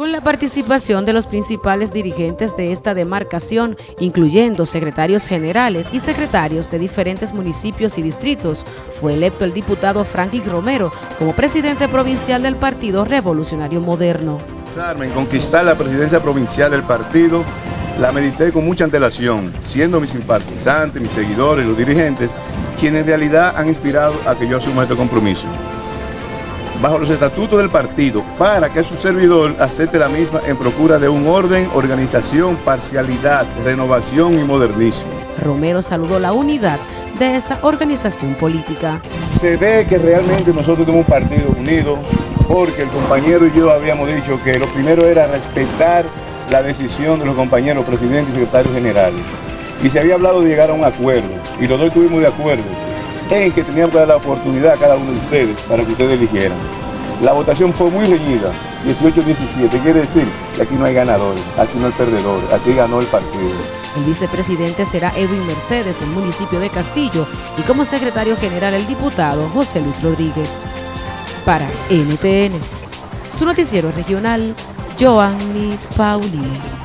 con la participación de los principales dirigentes de esta demarcación, incluyendo secretarios generales y secretarios de diferentes municipios y distritos, fue electo el diputado Franklin Romero como presidente provincial del Partido Revolucionario Moderno. En conquistar la presidencia provincial del partido, la medité con mucha antelación, siendo mis simpatizantes, mis seguidores, los dirigentes, quienes en realidad han inspirado a que yo asuma este compromiso bajo los estatutos del partido para que su servidor acepte la misma en procura de un orden, organización, parcialidad, renovación y modernismo. Romero saludó la unidad de esa organización política. Se ve que realmente nosotros tenemos un partido unido porque el compañero y yo habíamos dicho que lo primero era respetar la decisión de los compañeros presidentes y secretarios generales. Y se había hablado de llegar a un acuerdo y los dos estuvimos de acuerdo en que teníamos que dar la oportunidad a cada uno de ustedes para que ustedes eligieran. La votación fue muy reñida, 18-17, quiere decir que aquí no hay ganadores, aquí no hay perdedores, aquí ganó el partido. El vicepresidente será Edwin Mercedes del municipio de Castillo y como secretario general el diputado José Luis Rodríguez. Para NTN, su noticiero regional, Joanny Paulino.